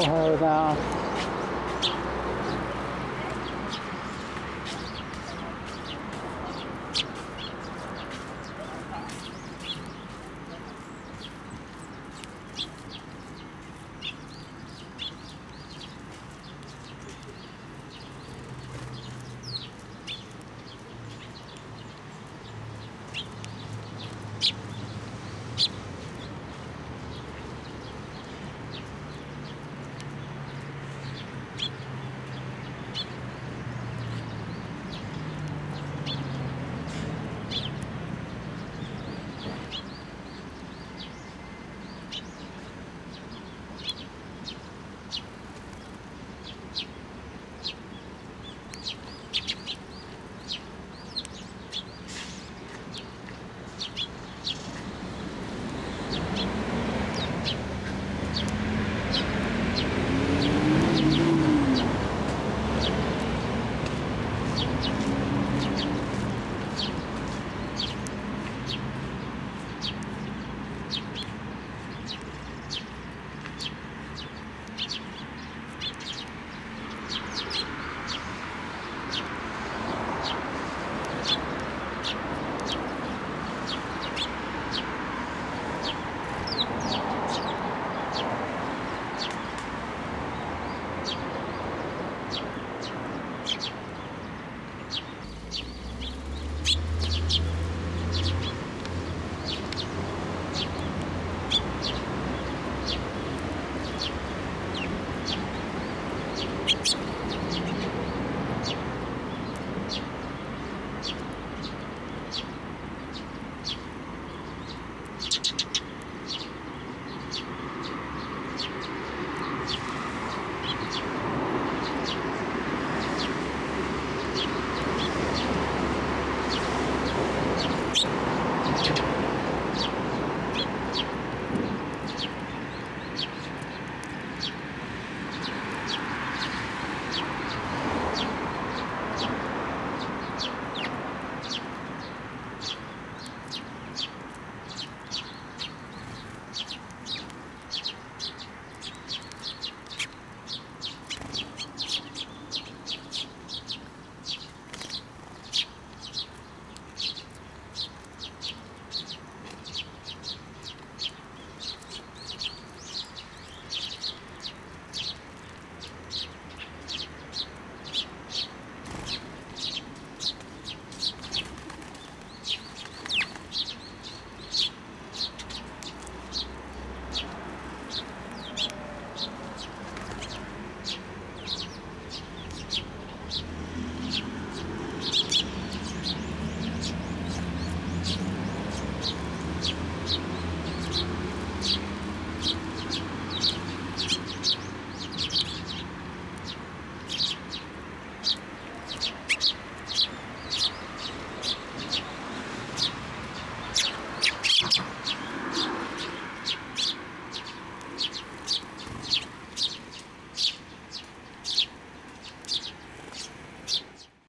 alcohol now.